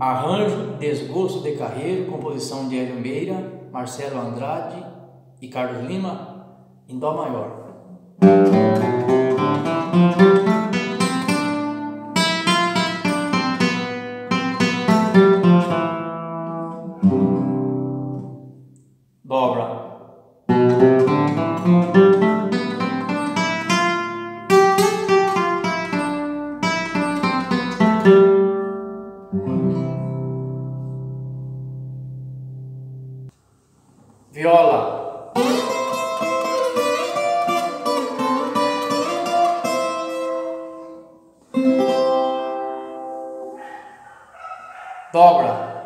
Arranjo Desgosto de Carreiro, composição de Hélio Meira, Marcelo Andrade e Carlos Lima, em Dó maior. Dobra. Viola. Dobra.